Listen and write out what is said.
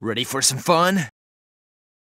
Ready for some fun?